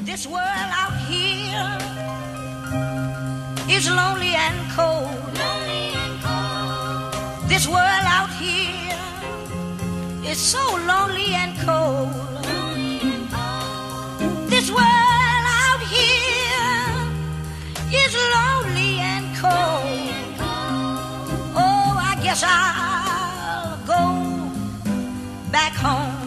This world out here is lonely and cold. Lonely and cold. This world out here is so lonely and cold. Lonely and cold. This world out here is lonely and cold. Lonely and cold. Oh, I guess I'll go back home.